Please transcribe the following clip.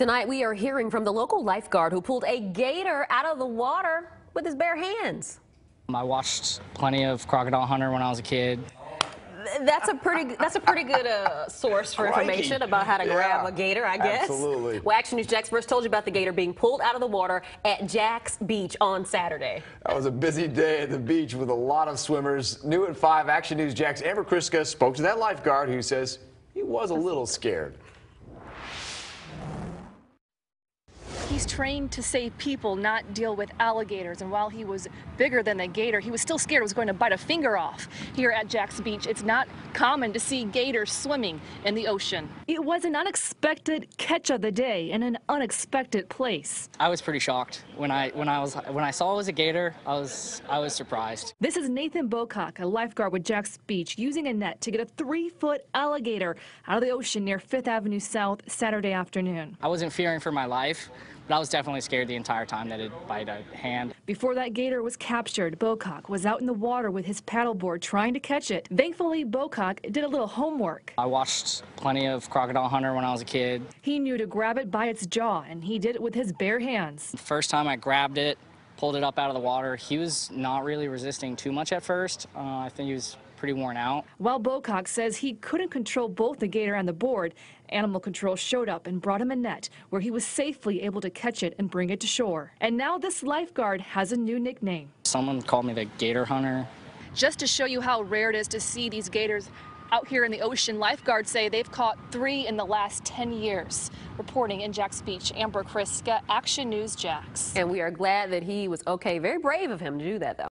Tonight, we are hearing from the local lifeguard who pulled a gator out of the water with his bare hands. I watched plenty of Crocodile Hunter when I was a kid. That's a pretty that's a pretty good uh, source for Crikey. information about how to Yeah, grab a gator, I guess. absolutely. Well, Action News Jax first told you about the gator being pulled out of the water at Jax Beach on Saturday. That was a busy day at the beach with a lot of swimmers. New at 5, Action News Jax Amber Krycka spoke to that lifeguard who says he was a little scared. He's trained to save people, not deal with alligators. And while he was bigger than the gator, he was still scared it was going to bite a finger off. Here at Jax Beach, it's not common to see gators swimming in the ocean. It was an unexpected catch of the day in an unexpected place. I was pretty shocked when I when I was when I saw it was a gator. I was I was surprised. This is Nathan Bocock, a lifeguard with Jax Beach, using a net to get a three-foot alligator out of the ocean near Fifth Avenue South Saturday afternoon. I wasn't fearing for my life, but I was definitely scared the entire time that it'd bite a hand. Before that gator was captured, Bocock was out in the water with his paddleboard trying to catch it. Thankfully, Bocock did a little homework. I watched plenty of Crocodile Hunter when I was a kid. He knew to grab it by its jaw, and he did it with his bare hands. First time I grabbed it, pulled it up out of the water, he was not really resisting too much at first. Uh, I think he was pretty worn out. While Bocock says he couldn't control both the gator and the board, animal control showed up and brought him a net where he was safely able to catch it and bring it to shore. And now this lifeguard has a new nickname. Someone called me the Gator Hunter. Just to show you how rare it is to see these gators out here in the ocean, lifeguards say they've caught three in the last 10 years. Reporting in Jax Beach, Amber Krycka, Action News Jax. And we are glad that he was okay. Very brave of him to do that, though.